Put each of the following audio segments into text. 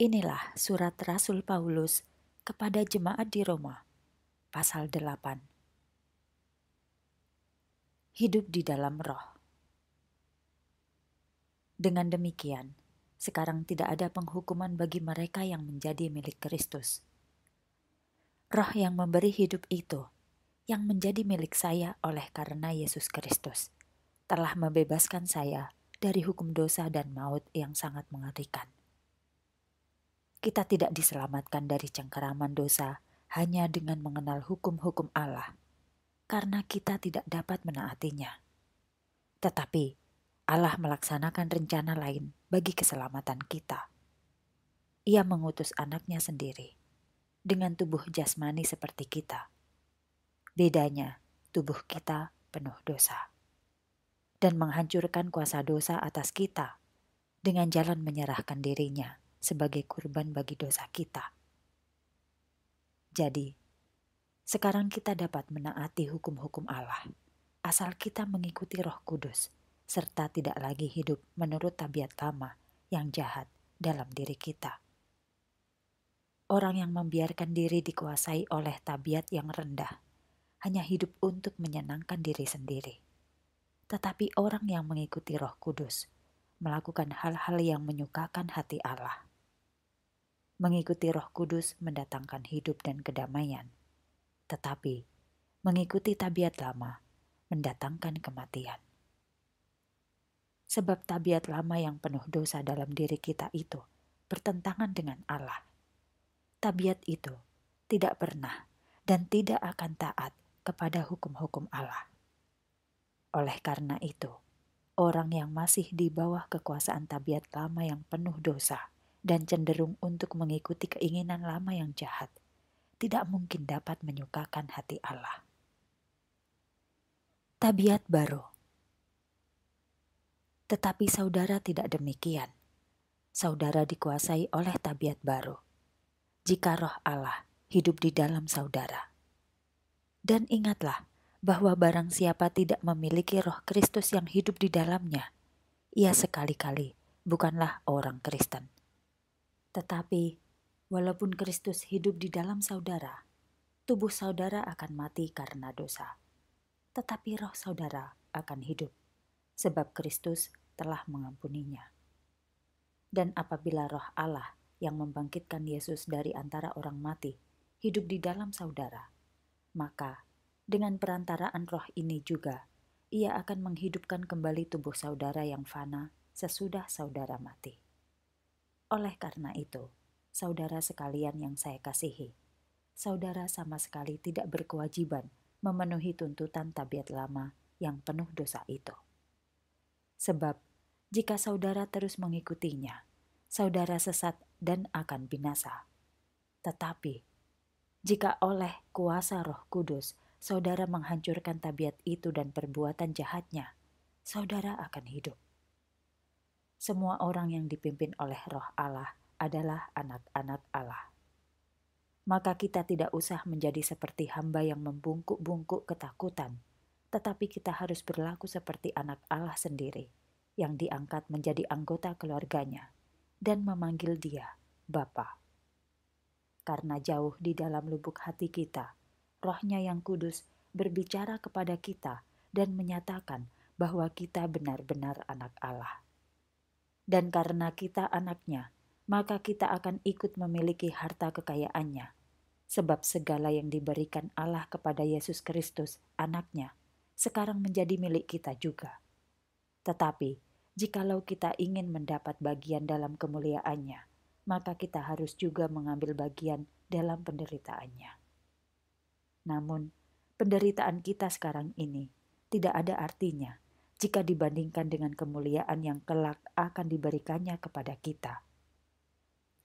Inilah surat Rasul Paulus kepada jemaat di Roma, pasal 8. Hidup di dalam roh. Dengan demikian, sekarang tidak ada penghukuman bagi mereka yang menjadi milik Kristus. Roh yang memberi hidup itu, yang menjadi milik saya oleh karena Yesus Kristus, telah membebaskan saya dari hukum dosa dan maut yang sangat mengerikan kita tidak diselamatkan dari cengkeraman dosa hanya dengan mengenal hukum-hukum Allah, karena kita tidak dapat menaatinya. Tetapi Allah melaksanakan rencana lain bagi keselamatan kita. Ia mengutus anaknya sendiri dengan tubuh jasmani seperti kita. Bedanya, tubuh kita penuh dosa dan menghancurkan kuasa dosa atas kita dengan jalan menyerahkan dirinya sebagai kurban bagi dosa kita. Jadi, sekarang kita dapat menaati hukum-hukum Allah, asal kita mengikuti Roh Kudus, serta tidak lagi hidup menurut tabiat lama yang jahat dalam diri kita. Orang yang membiarkan diri dikuasai oleh tabiat yang rendah hanya hidup untuk menyenangkan diri sendiri. Tetapi orang yang mengikuti Roh Kudus melakukan hal-hal yang menyukakan hati Allah mengikuti Roh Kudus mendatangkan hidup dan kedamaian, tetapi mengikuti tabiat lama mendatangkan kematian. Sebab tabiat lama yang penuh dosa dalam diri kita itu bertentangan dengan Allah. Tabiat itu tidak pernah dan tidak akan taat kepada hukum-hukum Allah. Oleh karena itu, orang yang masih di bawah kekuasaan tabiat lama yang penuh dosa dan cenderung untuk mengikuti keinginan lama yang jahat, tidak mungkin dapat menyukakan hati Allah. Tabiat baru, tetapi saudara tidak demikian. Saudara dikuasai oleh tabiat baru. Jika roh Allah hidup di dalam saudara, dan ingatlah bahwa barang siapa tidak memiliki roh Kristus yang hidup di dalamnya, ia sekali-kali bukanlah orang Kristen. Tetapi, walaupun Kristus hidup di dalam saudara, tubuh saudara akan mati karena dosa. Tetapi roh saudara akan hidup, sebab Kristus telah mengampuninya. Dan apabila roh Allah yang membangkitkan Yesus dari antara orang mati hidup di dalam saudara, maka dengan perantaraan roh ini juga ia akan menghidupkan kembali tubuh saudara yang fana sesudah saudara mati. Oleh karena itu, saudara sekalian yang saya kasihi, saudara sama sekali tidak berkewajiban memenuhi tuntutan tabiat lama yang penuh dosa itu. Sebab, jika saudara terus mengikutinya, saudara sesat dan akan binasa. Tetapi, jika oleh kuasa Roh Kudus saudara menghancurkan tabiat itu dan perbuatan jahatnya, saudara akan hidup semua orang yang dipimpin oleh roh Allah adalah anak-anak Allah. Maka kita tidak usah menjadi seperti hamba yang membungkuk-bungkuk ketakutan, tetapi kita harus berlaku seperti anak Allah sendiri, yang diangkat menjadi anggota keluarganya, dan memanggil dia Bapa. Karena jauh di dalam lubuk hati kita, rohnya yang kudus berbicara kepada kita dan menyatakan bahwa kita benar-benar anak Allah dan karena kita anaknya, maka kita akan ikut memiliki harta kekayaannya. Sebab segala yang diberikan Allah kepada Yesus Kristus, anaknya, sekarang menjadi milik kita juga. Tetapi, jikalau kita ingin mendapat bagian dalam kemuliaannya, maka kita harus juga mengambil bagian dalam penderitaannya. Namun, penderitaan kita sekarang ini tidak ada artinya jika dibandingkan dengan kemuliaan yang kelak akan diberikannya kepada kita.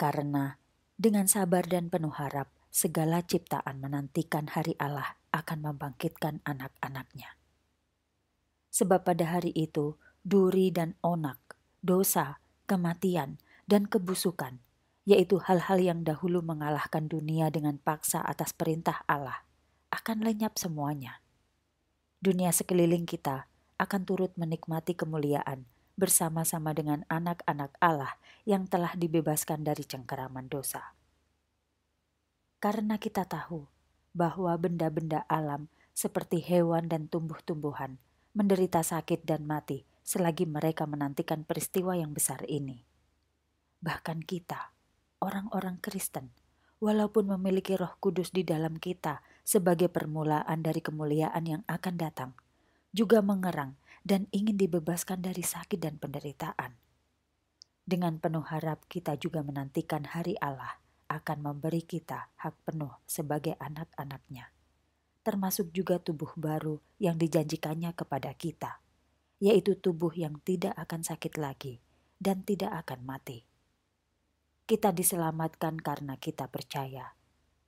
Karena dengan sabar dan penuh harap, segala ciptaan menantikan hari Allah akan membangkitkan anak-anaknya. Sebab pada hari itu, duri dan onak, dosa, kematian, dan kebusukan, yaitu hal-hal yang dahulu mengalahkan dunia dengan paksa atas perintah Allah, akan lenyap semuanya. Dunia sekeliling kita akan turut menikmati kemuliaan bersama-sama dengan anak-anak Allah yang telah dibebaskan dari cengkeraman dosa. Karena kita tahu bahwa benda-benda alam seperti hewan dan tumbuh-tumbuhan menderita sakit dan mati selagi mereka menantikan peristiwa yang besar ini. Bahkan kita, orang-orang Kristen, walaupun memiliki Roh Kudus di dalam kita sebagai permulaan dari kemuliaan yang akan datang, juga mengerang dan ingin dibebaskan dari sakit dan penderitaan. Dengan penuh harap kita juga menantikan hari Allah akan memberi kita hak penuh sebagai anak-anaknya, termasuk juga tubuh baru yang dijanjikannya kepada kita, yaitu tubuh yang tidak akan sakit lagi dan tidak akan mati kita diselamatkan karena kita percaya.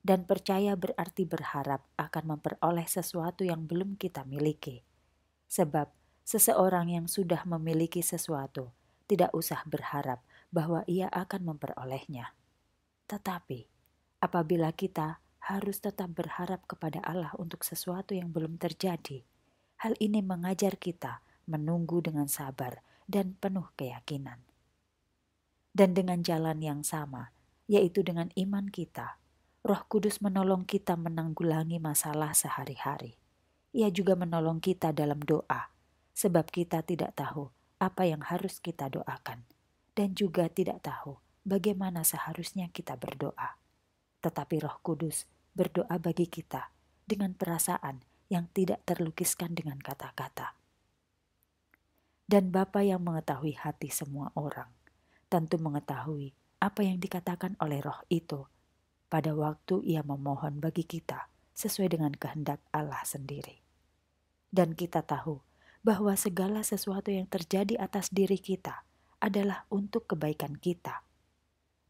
Dan percaya berarti berharap akan memperoleh sesuatu yang belum kita miliki. Sebab seseorang yang sudah memiliki sesuatu tidak usah berharap bahwa ia akan memperolehnya. Tetapi apabila kita harus tetap berharap kepada Allah untuk sesuatu yang belum terjadi, hal ini mengajar kita menunggu dengan sabar dan penuh keyakinan dan dengan jalan yang sama, yaitu dengan iman kita. Roh Kudus menolong kita menanggulangi masalah sehari-hari. Ia juga menolong kita dalam doa, sebab kita tidak tahu apa yang harus kita doakan, dan juga tidak tahu bagaimana seharusnya kita berdoa. Tetapi Roh Kudus berdoa bagi kita dengan perasaan yang tidak terlukiskan dengan kata-kata. Dan Bapa yang mengetahui hati semua orang, tentu mengetahui apa yang dikatakan oleh roh itu pada waktu ia memohon bagi kita sesuai dengan kehendak Allah sendiri. Dan kita tahu bahwa segala sesuatu yang terjadi atas diri kita adalah untuk kebaikan kita.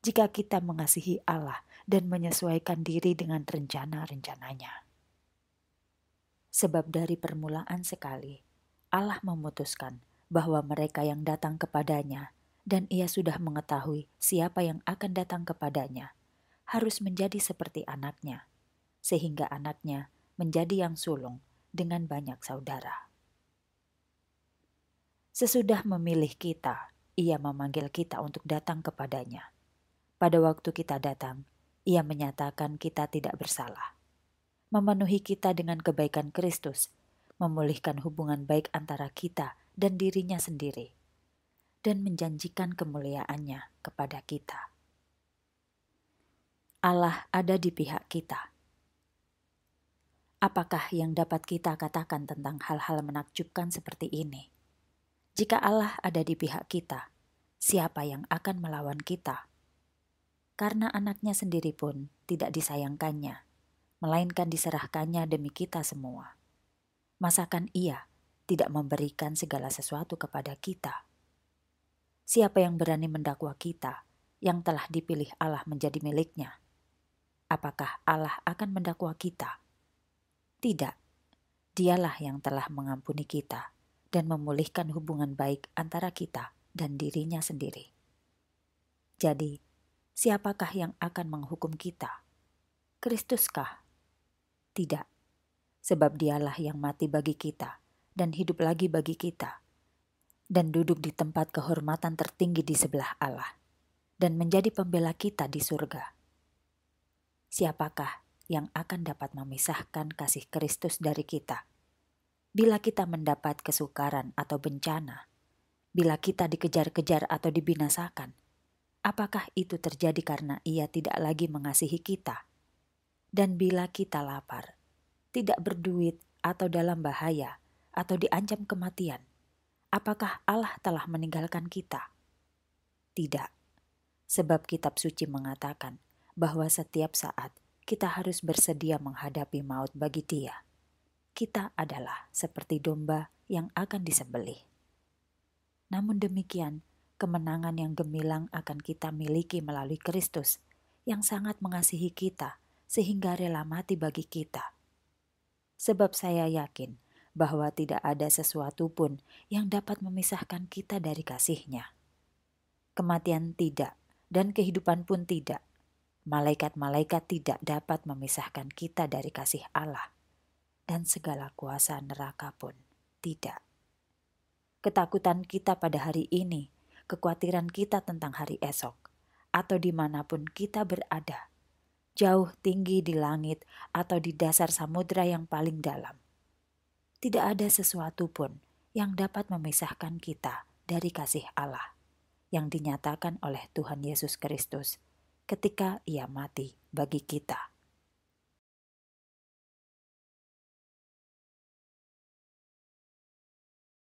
Jika kita mengasihi Allah dan menyesuaikan diri dengan rencana-rencananya. Sebab dari permulaan sekali, Allah memutuskan bahwa mereka yang datang kepadanya dan ia sudah mengetahui siapa yang akan datang kepadanya, harus menjadi seperti anaknya, sehingga anaknya menjadi yang sulung dengan banyak saudara. Sesudah memilih kita, ia memanggil kita untuk datang kepadanya. Pada waktu kita datang, ia menyatakan kita tidak bersalah, memenuhi kita dengan kebaikan Kristus, memulihkan hubungan baik antara kita dan dirinya sendiri dan menjanjikan kemuliaannya kepada kita. Allah ada di pihak kita. Apakah yang dapat kita katakan tentang hal-hal menakjubkan seperti ini? Jika Allah ada di pihak kita, siapa yang akan melawan kita? Karena anaknya sendiri pun tidak disayangkannya, melainkan diserahkannya demi kita semua. Masakan ia tidak memberikan segala sesuatu kepada kita? Siapa yang berani mendakwa kita yang telah dipilih Allah menjadi miliknya? Apakah Allah akan mendakwa kita? Tidak. Dialah yang telah mengampuni kita dan memulihkan hubungan baik antara kita dan dirinya sendiri. Jadi, siapakah yang akan menghukum kita? Kristuskah? Tidak, sebab dialah yang mati bagi kita dan hidup lagi bagi kita dan duduk di tempat kehormatan tertinggi di sebelah Allah, dan menjadi pembela kita di surga. Siapakah yang akan dapat memisahkan kasih Kristus dari kita? Bila kita mendapat kesukaran atau bencana, bila kita dikejar-kejar atau dibinasakan, apakah itu terjadi karena Ia tidak lagi mengasihi kita? Dan bila kita lapar, tidak berduit, atau dalam bahaya, atau diancam kematian, apakah Allah telah meninggalkan kita? Tidak, sebab Kitab Suci mengatakan bahwa setiap saat kita harus bersedia menghadapi maut bagi Dia. Kita adalah seperti domba yang akan disembelih. Namun demikian, kemenangan yang gemilang akan kita miliki melalui Kristus yang sangat mengasihi kita sehingga rela mati bagi kita. Sebab saya yakin bahwa tidak ada sesuatu pun yang dapat memisahkan kita dari kasihnya. Kematian tidak, dan kehidupan pun tidak. Malaikat-malaikat tidak dapat memisahkan kita dari kasih Allah, dan segala kuasa neraka pun tidak. ketakutan kita pada hari ini, kekhawatiran kita tentang hari esok, atau di mana pun kita berada, jauh tinggi di langit atau di dasar samudera yang paling dalam. Tidak ada sesuatu pun yang dapat memisahkan kita dari kasih Allah yang dinyatakan oleh Tuhan Yesus Kristus ketika Ia mati bagi kita.